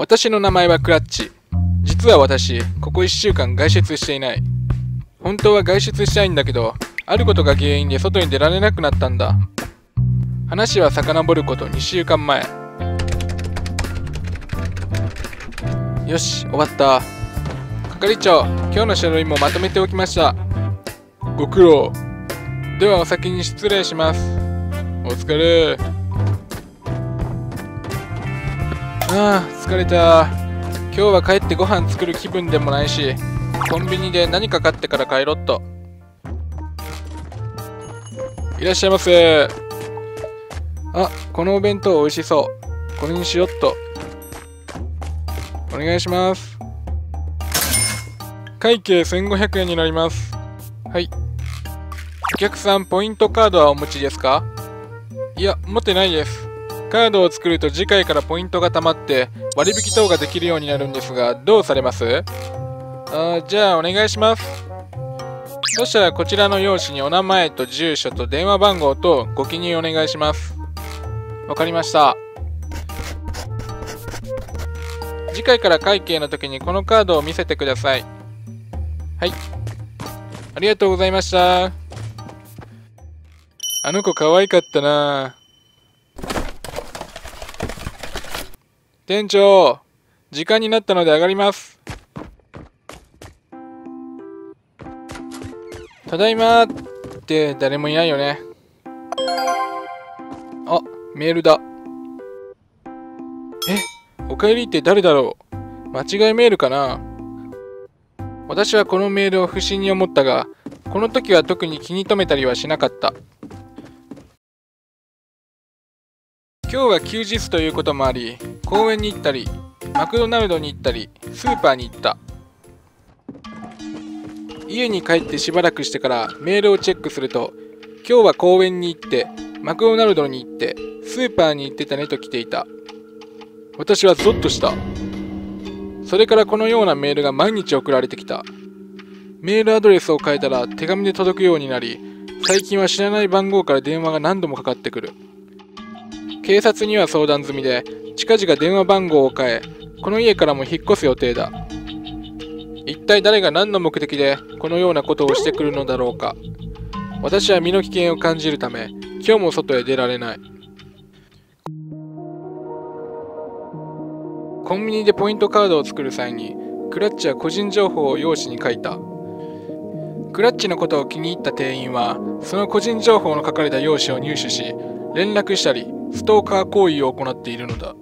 私の名前はクラッチ。実は私、ここ1週間外出していない。本当は外出したいんだけど、あることが原因で外に出られなくなったんだ。話は遡ること2週間前。よし、終わった。係長、今日の書類もまとめておきました。ご苦労。ではお先に失礼します。お疲れ。ああ、疲れた。今日は帰ってご飯作る気分でもないし、コンビニで何か買ってから帰ろっと。いらっしゃいませ。あ、このお弁当美味しそう。これにしよっと。お願いします。会計1500円になります。はい。お客さん、ポイントカードはお持ちですか？いや、持ってないです。カードを作ると次回からポイントが貯まって割引等ができるようになるんですが、どうされます？あじゃあお願いします。そしたらこちらの用紙にお名前と住所と電話番号とご記入お願いします。わかりました。次回から会計の時にこのカードを見せてください。はい。ありがとうございました。あの子可愛かったなぁ店長、時間になったので上がります。ただいまって誰もいないよね。あ、メールだ。え、おかえりって誰だろう間違いメールかな私はこのメールを不審に思ったが、この時は特に気に留めたりはしなかった。今日は休日ということもあり、公園に行ったり、マクドナルドに行ったり、スーパーに行った。家に帰ってしばらくしてからメールをチェックすると、今日は公園に行って、マクドナルドに行って、スーパーに行ってたねと来ていた。私はゾッとした。それからこのようなメールが毎日送られてきた。メールアドレスを変えたら手紙で届くようになり、最近は知らない番号から電話が何度もかかってくる。警察には相談済みで、近々電話番号を変え、この家からも引っ越す予定だ。一体誰が何の目的でこのようなことをしてくるのだろうか。私は身の危険を感じるため、今日も外へ出られない。コンビニでポイントカードを作る際に、クラッチは個人情報を用紙に書いた。クラッチのことを気に入った店員は、その個人情報の書かれた用紙を入手し、連絡したり、ストーカー行為を行っているのだ。